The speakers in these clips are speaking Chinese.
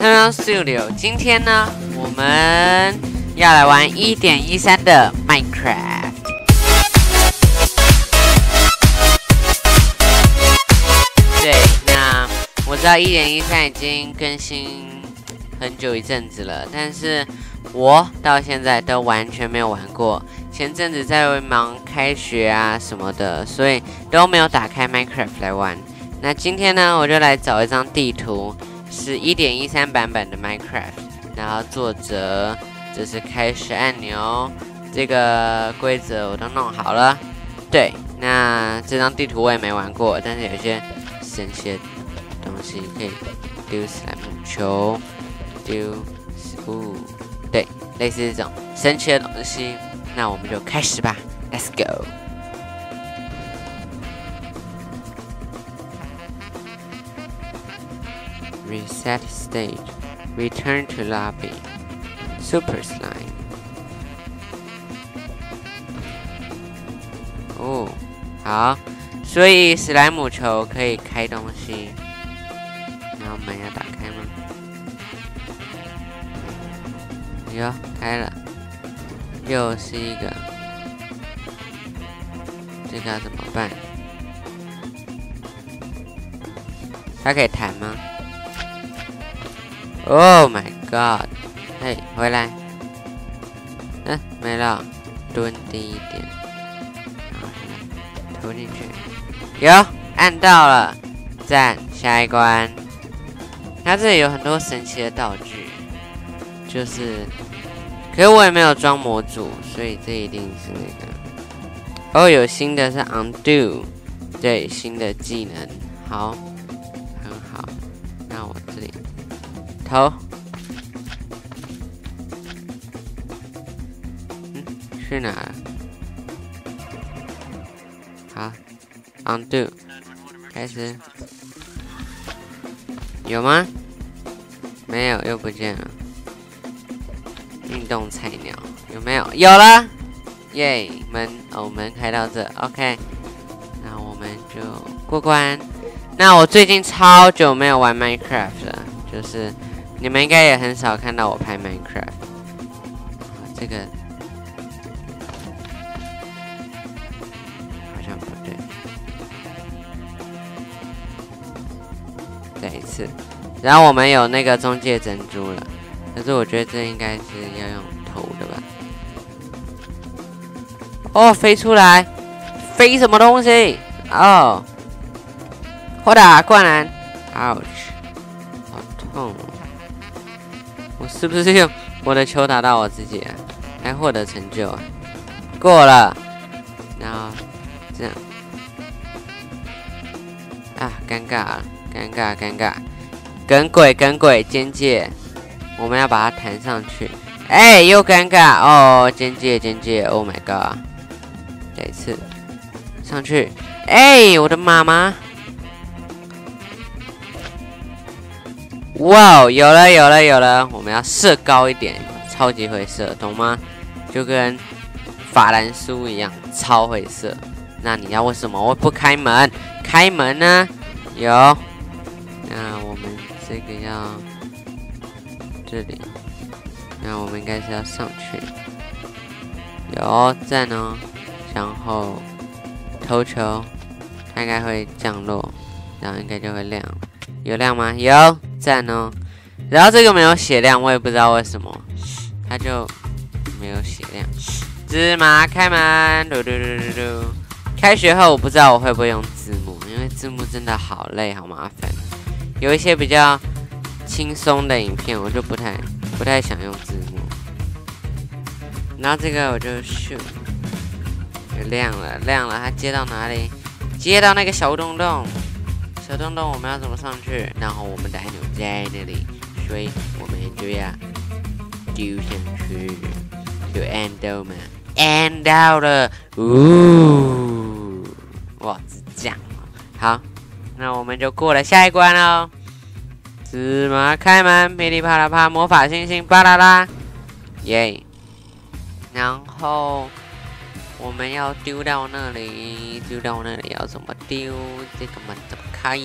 Hello Studio，今天呢，我们要来玩一点一三的 Minecraft。对，那我知道一点一三已经更新很久一阵子了，但是我到现在都完全没有玩过。前阵子在忙开学啊什么的，所以都没有打开 Minecraft 来玩。那今天呢，我就来找一张地图。是一点一三版本的 Minecraft，然后作者这是开始按钮，这个规则我都弄好了。对，那这张地图我也没玩过，但是有些神奇的东西可以丢史莱姆球，丢物，对，类似这种神奇的东西。那我们就开始吧，Let's go。Reset stage. Return to lobby. Super slime. 哦，好，所以史莱姆球可以开东西。然后门要打开吗？哟，开了。又是一个。这个要怎么办？它可以弹吗？Oh my god！嘿，回来。嗯，没了。蹲低一点。然后投进去。有，按到了。赞，下一关。它这里有很多神奇的道具。就是，可是我也没有装模组，所以这一定是那个。哦，有新的是 undo。对，新的技能。好。头，嗯，去哪儿？好，undo，开始，有吗？没有，又不见了。运动菜鸟有没有？有了，耶！门哦，门开到这，OK。那我们就过关。那我最近超久没有玩 Minecraft 了，就是。你们应该也很少看到我拍 Minecraft。这个好像不对。再一次，然后我们有那个中介珍珠了，可是我觉得这应该是要用头的吧？哦，飞出来，飞什么东西？哦，我打灌篮，ouch，好痛。是不是用我的球打到我自己，还获得成就啊？过了，然后这样啊，尴尬啊，尴尬，尴尬，耿鬼，耿鬼，尖界，我们要把它弹上去。哎，又尴尬哦，尖界，尖界，Oh my god！再一次上去，哎，我的妈妈！哇，有了有了有了！我们要射高一点，超级会射，懂吗？就跟法兰苏一样，超会射。那你要为什么我不开门？开门呢？有。那我们这个要这里，那我们应该是要上去。有赞哦，然后投球，它应该会降落，然后应该就会亮。有亮吗？有。赞哦，然后这个没有血量，我也不知道为什么，它就没有血量。芝麻开门，嘟嘟嘟嘟嘟。开学后我不知道我会不会用字幕，因为字幕真的好累好麻烦。有一些比较轻松的影片，我就不太不太想用字幕。然后这个我就秀，亮了亮了，它接到哪里？接到那个小洞洞。小洞洞，我们要怎么上去？然后我们的按钮在那里，所以我们就要丢上去，就按到嘛，按到了，呜，哇，是这样好，那我们就过了下一关喽。芝麻开门，噼里啪啦啪，魔法星星巴啦啦，耶！然后。我们要丢到那里，丢到那里要怎么丢？这个门怎么开？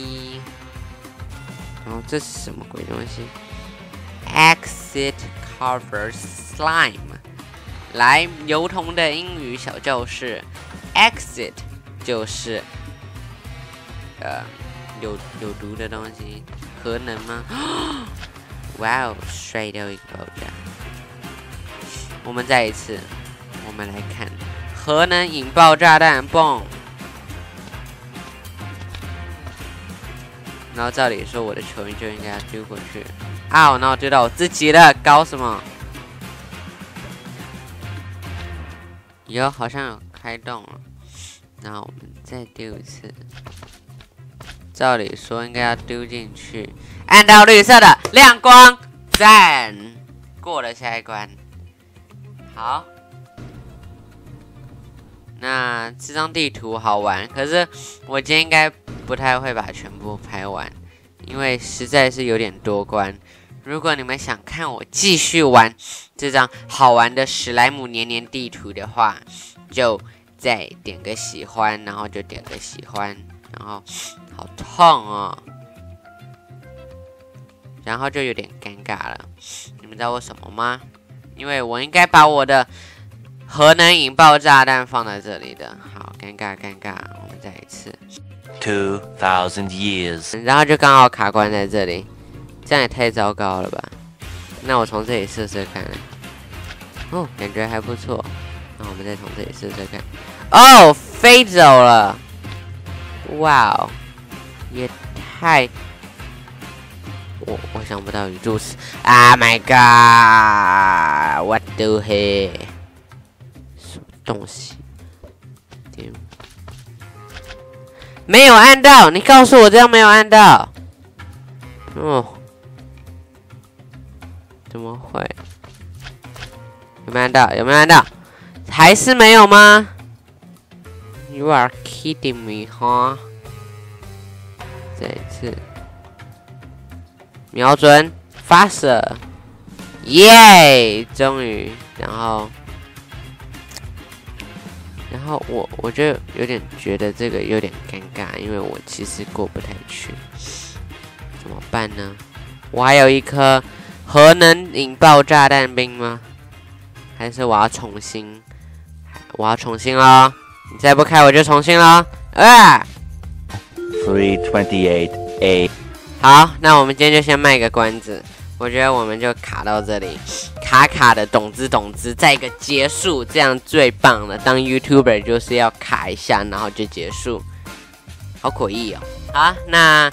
然后这是什么鬼东西？Exit covers slime。来，油童的英语小教室，Exit 就是呃有有毒的东西，核能吗？哇哦，帅掉一个爆炸！我们再一次，我们来看核能引爆炸弹，嘣！然后照理说我的球就应该要丢过去，啊，那我丢到我自己了，搞什么？有，好像有开动了。那我们再丢一次，照理说应该要丢进去，按到绿色的亮光，赞，过了下一关。好，那这张地图好玩，可是我今天应该。不太会把全部拍完，因为实在是有点多关。如果你们想看我继续玩这张好玩的史莱姆年年地图的话，就再点个喜欢，然后就点个喜欢，然后好痛哦，然后就有点尴尬了。你们知道为什么吗？因为我应该把我的核能引爆炸弹放在这里的。好，尴尬尴尬，再一次。Two thousand years，然后就刚好卡关在这里，这样也太糟糕了吧？那我从这里试试看。哦，感觉还不错。那我们再从这里试试看。哦，飞走了！哇哦，也太……我我想不到宇宙是！Oh my god！What the hell？什么东西？没有按到，你告诉我这样没有按到。哦，怎么会？有没有按到？有没有按到？还是没有吗？You are kidding me，哈！再一次，瞄准，发射，耶！终于，然后。然后我我就有点觉得这个有点尴尬，因为我其实过不太去，怎么办呢？我还有一颗核能引爆炸弹兵吗？还是我要重新？我要重新了，你再不开我就重新了。啊！Three twenty eight A。好，那我们今天就先卖个关子。我觉得我们就卡到这里，卡卡的，懂之懂之，再一个结束，这样最棒了。当 YouTuber 就是要卡一下，然后就结束，好诡异哦。好，那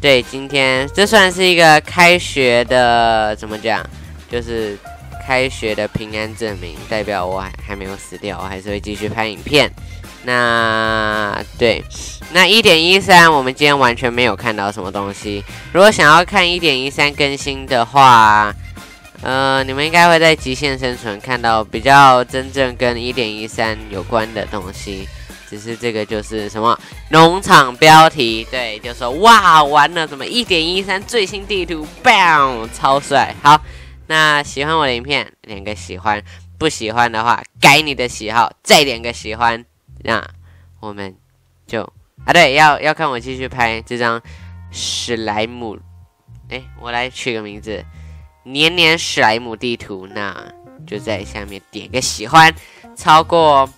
对今天这算是一个开学的怎么讲？就是开学的平安证明，代表我还还没有死掉，我还是会继续拍影片。那对，那一点一三，我们今天完全没有看到什么东西。如果想要看一点一三更新的话，呃，你们应该会在极限生存看到比较真正跟一点一三有关的东西。只是这个就是什么农场标题，对，就说哇，完了，怎么一点一三最新地图，bang，超帅。好，那喜欢我的影片，点个喜欢；不喜欢的话，改你的喜好，再点个喜欢。那我们就啊，对，要要看我继续拍这张史莱姆，哎，我来取个名字，年年史莱姆地图，那就在下面点个喜欢，超过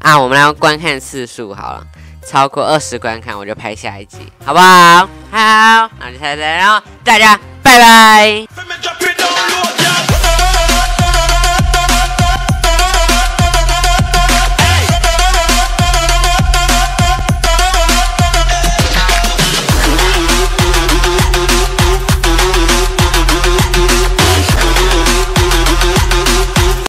啊，我们来观看次数好了，超过二十观看我就拍下一集，好不好？好，那就下次再见，然后大家拜拜。